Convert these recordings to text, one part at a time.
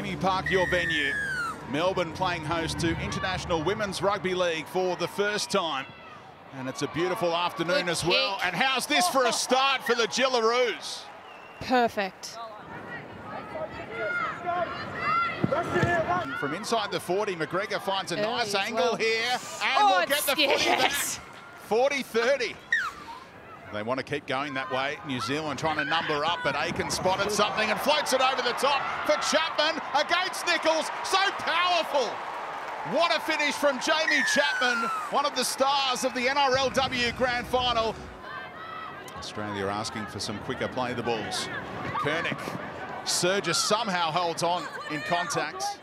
Park, your venue. Melbourne playing host to International Women's Rugby League for the first time. And it's a beautiful afternoon Good as well. kick. And how's this for a start for the Jillaroos? Perfect. From inside the 40, McGregor finds a Early nice angle well. here. And Oh, will get the yes. back. 40-30. They want to keep going that way. New Zealand trying to number up, but Aiken spotted something and floats it over the top for Chapman against Nicholls. So powerful. What a finish from Jaime Chapman, one of the stars of the NRLW Grand Final. Australia asking for some quicker play the balls. Kernick. Sergis somehow holds on in contact.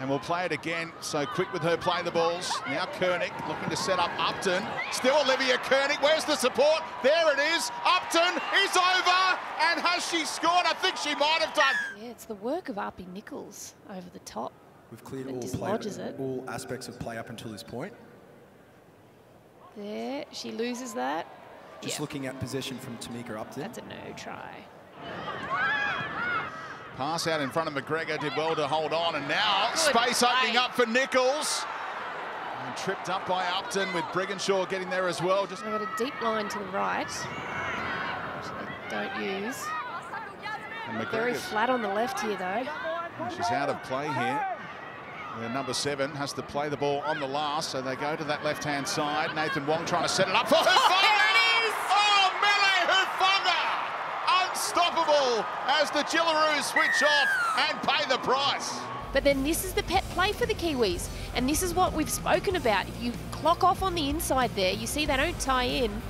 And we'll play it again. So quick with her play the balls. Now Kernick looking to set up Upton. Still Olivia Kernick. Where's the support? There it is. Upton is over. And has she scored? I think she might have done. Yeah, it's the work of Apii Nicholls over the top. We've cleared It all, play, dislodges it. all aspects of play up until this point. There, she loses that. Just Yeah. looking at possession from Tamika Upton. That's a no try. Pass out in front of McGregor. Did well to hold on. And now Good space opening up for Nicholls. And tripped up by Upton with Brigginshaw getting there as well. Just They've got a deep line to the right, which they don't use. and Very flat on the left here, though. She's out of play here. The number seven has to play the ball on the last, so they go to that left-hand side. Nathan-Wong trying to set it up for Hufanga! there it is! Oh, Mele Hufanga! Unstoppable as the Jillaroos switch off and pay the price. But then this is the pet play for the Kiwis, and this is what we've spoken about. You clock off on the inside there, you see they don't tie in,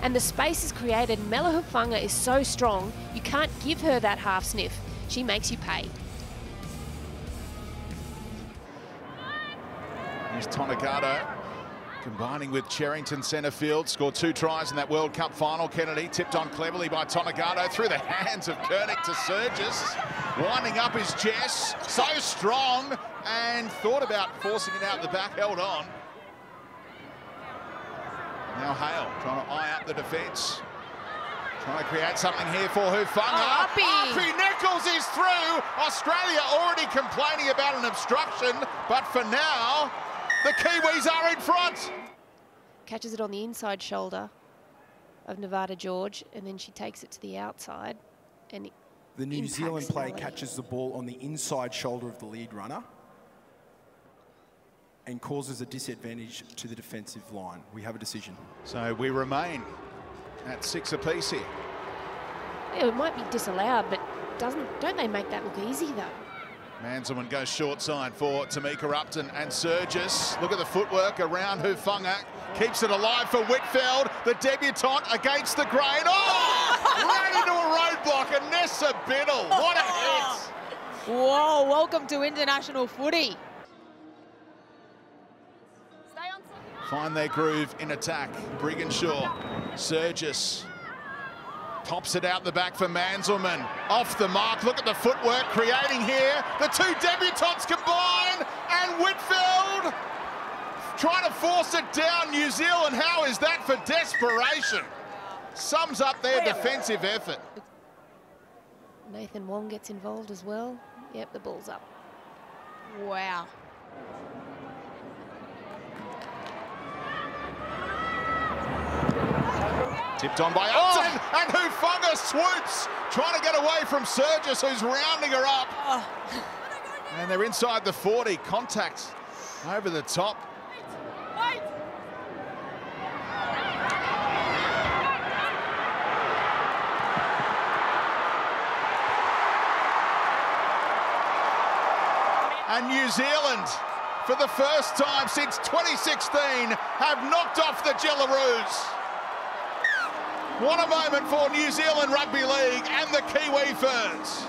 and the space is created. Mele Hufanga is so strong, you can't give her that half sniff. She makes you pay. Here's Tonegado combining with Cherrington centre field. Scored two tries in that World Cup final. Kennedy tipped on cleverly by Tonegado through the hands of Kernick to Sergis. Winding up his chest, So strong and thought about forcing it out the back. Held on. Now Hale trying to eye up the defence. Trying to create something here for Hufanga. Oh, Apii. Apii Nicholls is through. Australia already complaining about an obstruction, but for now, the Kiwis are in front. Catches it on the inside shoulder of Nevada George, and then she takes it to the outside, and The New Zealand player Nelly. catches the ball on the inside shoulder of the lead runner and causes a disadvantage to the defensive line. We have a decision. So we remain at six apiece here. Yeah, it might be disallowed, but doesn't don't they make that look easy though? Manzelmann goes short side for Tamika Upton and Sergis. Look at the footwork around Hufanga. Keeps it alive for Whitfield, the debutante against the grain. Oh! right into a roadblock. Annessa Biddle. What a hit. Whoa, welcome to international footy. Find their groove in attack. Brigginshaw, Sergis. Pops it out the back for Manzelmann. Off the mark. Look at the footwork creating here. The two debutantes combine. And Whitfield trying to force it down. New Zealand, how is that for desperation? Sums up their defensive effort. Nathan-Wong gets involved as well. Yep, the ball's up. Wow. Tipped on by oh! Upton. And Hufanga swoops. Trying to get away from Sergis, who's rounding her up. Oh. And they're inside the 40. Contact over the top. And New Zealand, for the first time since 2016, have knocked off the Jillaroos. What a moment for New Zealand Rugby League and the Kiwi Ferns.